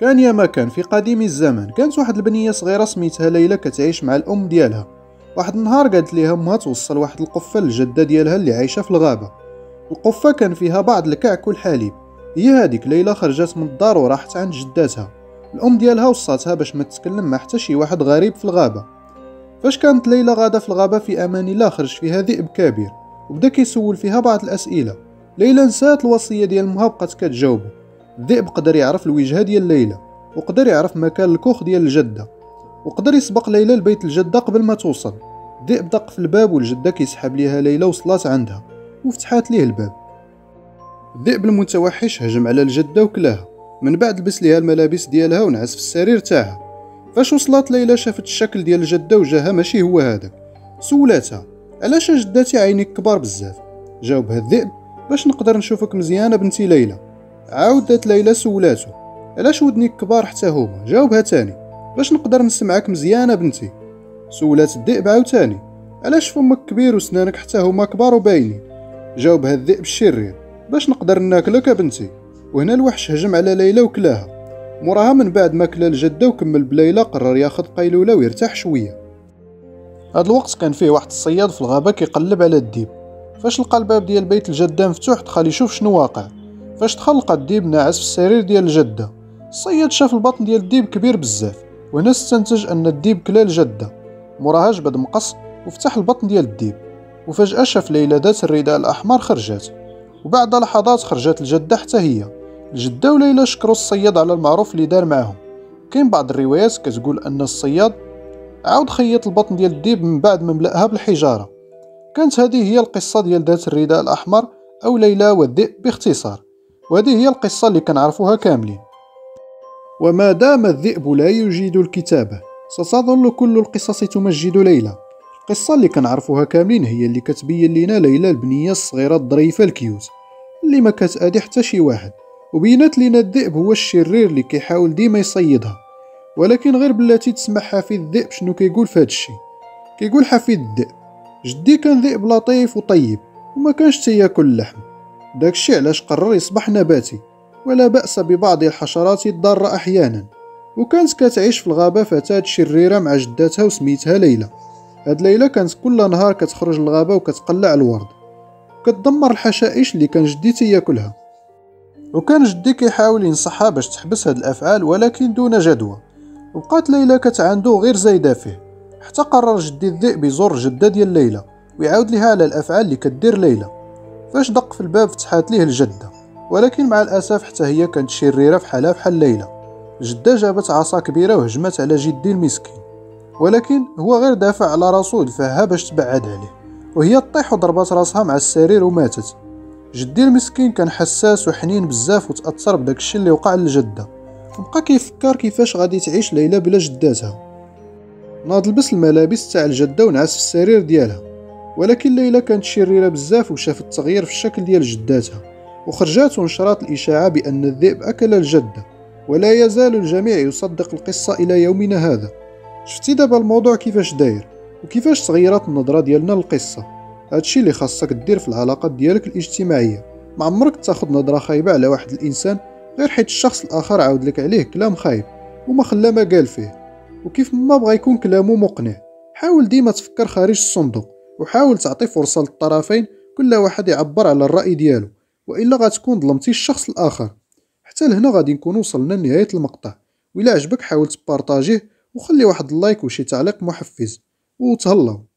كان يا ما كان في قديم الزمان كانت واحد البنية صغيرة سميتها ليلى كتعيش مع الأم ديالها. واحد النهار قالت ليها امها توصل واحد القفة للجده ديالها اللي عايشة في الغابة. القفة كان فيها بعض الكعك والحليب. هي هذيك ليلى خرجت من الدار وراحت عند جداتها. الأم ديالها وصاتها باش ما تتكلم مع حتى شي واحد غريب في الغابة. فاش كانت ليلى غادة في الغابة في أمان الله خرج فيها ذئب كبير وبدا كيسول فيها بعض الأسئلة. ليلى نسات الوصية ديال امها بقات كتجاوبو الذئب قدر يعرف الوجهة ديال ليلى وقدر يعرف مكان الكوخ ديال الجدة وقدر يسبق ليلى لبيت الجدة قبل ما توصل. الذئب دق في الباب والجدة كيسحب ليها ليلى وصلات عندها وفتحات ليه الباب. الذئب المتوحش هجم على الجدة وكلاها من بعد لبس ليها الملابس ديالها ونعس في السرير تاعها. فاش وصلت ليلى شافت الشكل ديال الجدة وجاها ماشي هو هذاك. سولاتها علاش جداتي عينيك كبار بزاف؟ جاوبها الذئب باش نقدر نشوفك مزيانة بنتي ليلى. عاودت ليلى سولاتو. علاش ودنيك كبار حتى هما؟ جاوبها تاني. باش نقدر نسمعك مزيانة بنتي. سولات الذئب عاوتاني. علاش فمك كبير وسنانك حتى هما كبار وباينين؟ جاوبها الذئب الشرير. باش نقدر ناكلك بنتي. وهنا الوحش هجم على ليلى وكلاها. موراها من بعد ما كلا الجدة وكمل بليلى قرر ياخذ قيلولة ويرتاح شوية. هاد الوقت كان فيه واحد الصياد في الغابة كيقلب على الديب. فاش لقى الباب ديال بيت الجدة مفتوح دخل يشوف شنو واقع. فاش دخل لقى الديب ناعس في السرير ديال الجده الصياد شاف البطن ديال الديب كبير بزاف وهنا استنتج أن الديب كلا الجده موراها جبد مقص وفتح البطن ديال الديب. وفجأة شاف ليلى ذات الرداء الأحمر خرجات. وبعد لحظات خرجت الجدة حتى هي. الجدة وليلى شكروا الصياد على المعروف اللي دار معاهم. كاين بعض الروايات كتقول أن الصياد عاود خيط البطن ديال الديب من بعد ما ملأها بالحجارة. كانت هذه هي القصة ديال ذات الرداء الأحمر أو ليلى والذئب باختصار. وهذه هي القصة اللي كنعرفوها كاملين. وما دام الذئب لا يجيد الكتابة ستظل كل القصص تمجد ليلى. القصة اللي كنعرفوها كاملين هي اللي كتبين لينا ليلى البنية الصغيرة الظريفة ال cute اللي ما كتأذي حتى شي واحد. وبينات لينا الذئب هو الشرير اللي كيحاول ديما يصيدها. ولكن غير بلاتي تسمع حفيد الذئب شنو كيقول في هادشي كيقول حفيد الذئب جدي كان ذئب لطيف وطيب وما كانش تياكل اللحم. داكشي علاش قرر يصبح نباتي ولا بأس ببعض الحشرات الضارة أحيانا. وكانت كتعيش في الغابة فتاة شريرة مع جداتها وسميتها ليلى. هاد ليلى كانت كل نهار كتخرج للغابة وكتقلع الورد. وكتدمر الحشائش اللي كان جدي تياكلها. وكان جدي كيحاول ينصحها باش تحبس هاد الأفعال ولكن دون جدوى. وبقات ليلى كتعاندو غير زايدة فيه. حتى قرر جدي الذئب يزور الجده ديال ليلى ويعاود ليها على الأفعال اللي كدير ليلى. فاش دق في الباب فتحات ليه الجدة. ولكن مع الأسف حتى هي كانت شريره فحالها بحال ليلى. الجده جابت عصا كبيرة وهجمت على جدي المسكين. ولكن هو غير دافع على راسو ودفعها باش تبعد عليه. وهي طيح وضربات راسها مع السرير وماتت. جدي المسكين كان حساس وحنين بزاف وتأثر بداك الشي اللي وقع للجدة. وبقى كيفكر كيفاش غادي تعيش ليلى بلا جداتها. ناض لبس الملابس تاع الجدة ونعس في السرير ديالها. ولكن ليلى كانت شريرة بزاف وشافت التغيير في الشكل ديال جداتها وخرجات ونشرت الإشاعة بأن الذئب أكل الجدة ولا يزال الجميع يصدق القصة إلى يومنا هذا. شفتي دابا الموضوع كيفاش داير وكيفاش تغيرت النظرة ديالنا للقصة؟ هادشي اللي خاصك دير في العلاقات ديالك الاجتماعية. ما عمرك تاخد نظرة خايبة على واحد الإنسان غير حيت الشخص الآخر عاود لك عليه كلام خايب وما خلا ما قال فيه. وكيف ما بغى يكون كلامه مقنع حاول ديما تفكر خارج الصندوق. وحاول تعطي فرصة للطرفين كل واحد يعبر على الرأي ديالو وإلا غتكون ظلمتي الشخص الآخر. حتى لهنا غادي نكون وصلنا لنهاية المقطع. وإلا عجبك حاول تبارطاجيه وخلي واحد اللايك وشي تعليق محفز. وتهلاو.